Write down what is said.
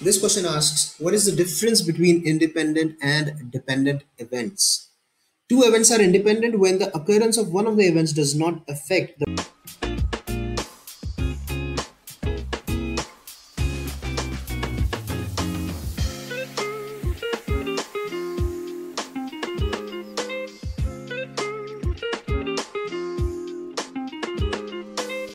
This question asks, what is the difference between independent and dependent events? Two events are independent when the occurrence of one of the events does not affect the